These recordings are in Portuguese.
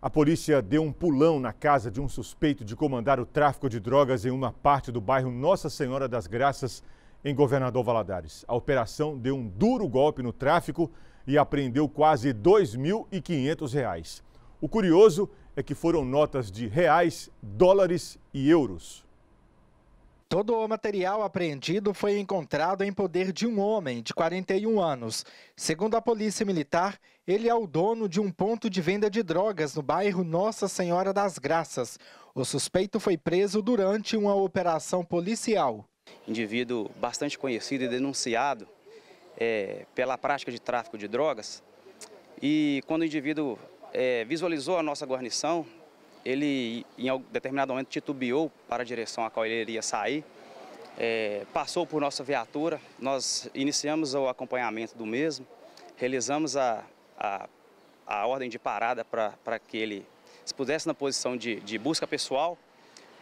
A polícia deu um pulão na casa de um suspeito de comandar o tráfico de drogas em uma parte do bairro Nossa Senhora das Graças, em Governador Valadares. A operação deu um duro golpe no tráfico e apreendeu quase R$ 2.500. O curioso é que foram notas de reais, dólares e euros. Todo o material apreendido foi encontrado em poder de um homem de 41 anos. Segundo a Polícia Militar, ele é o dono de um ponto de venda de drogas no bairro Nossa Senhora das Graças. O suspeito foi preso durante uma operação policial. Indivíduo bastante conhecido e denunciado é, pela prática de tráfico de drogas. E quando o indivíduo é, visualizou a nossa guarnição, ele em determinado momento titubeou para a direção a qual ele iria sair, é, passou por nossa viatura, nós iniciamos o acompanhamento do mesmo, realizamos a, a, a ordem de parada para que ele se pudesse na posição de, de busca pessoal,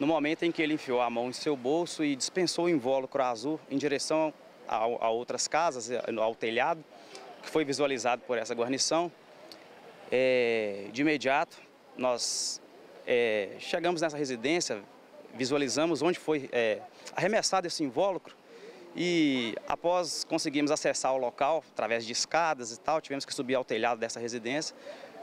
no momento em que ele enfiou a mão em seu bolso e dispensou o invólucro azul em direção a, a outras casas, ao telhado, que foi visualizado por essa guarnição. É, de imediato, nós é, chegamos nessa residência, visualizamos onde foi é, arremessado esse invólucro e após conseguimos acessar o local através de escadas e tal, tivemos que subir ao telhado dessa residência,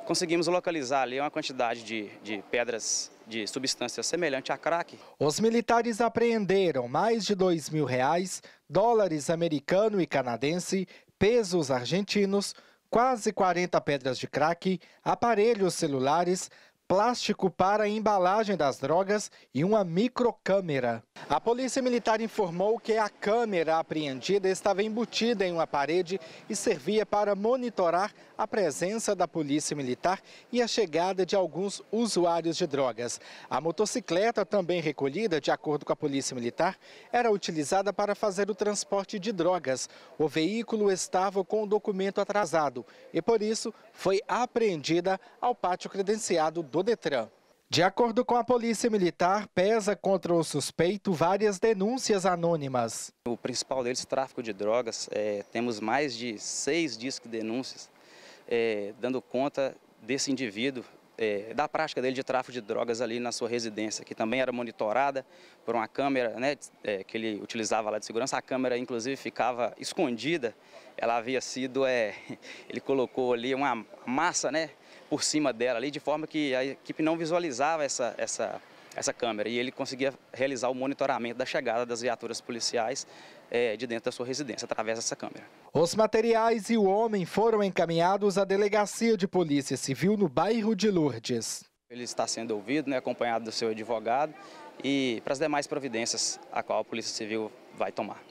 conseguimos localizar ali uma quantidade de, de pedras de substância semelhante a crack. Os militares apreenderam mais de dois mil reais, dólares americano e canadense, pesos argentinos, quase 40 pedras de crack, aparelhos celulares, plástico para a embalagem das drogas e uma microcâmera. A Polícia Militar informou que a câmera apreendida estava embutida em uma parede e servia para monitorar a presença da Polícia Militar e a chegada de alguns usuários de drogas. A motocicleta, também recolhida, de acordo com a Polícia Militar, era utilizada para fazer o transporte de drogas. O veículo estava com o documento atrasado e, por isso, foi apreendida ao pátio credenciado do Detran. De acordo com a Polícia Militar, pesa contra o suspeito várias denúncias anônimas. O principal deles, tráfico de drogas. É, temos mais de seis discos de denúncias é, dando conta desse indivíduo, é, da prática dele de tráfico de drogas ali na sua residência, que também era monitorada por uma câmera né, é, que ele utilizava lá de segurança. A câmera, inclusive, ficava escondida. Ela havia sido, é, ele colocou ali uma massa né, por cima dela ali, de forma que a equipe não visualizava essa, essa, essa câmera e ele conseguia realizar o monitoramento da chegada das viaturas policiais é, de dentro da sua residência, através dessa câmera. Os materiais e o homem foram encaminhados à Delegacia de Polícia Civil no bairro de Lourdes. Ele está sendo ouvido, né, acompanhado do seu advogado, e para as demais providências a qual a Polícia Civil vai tomar.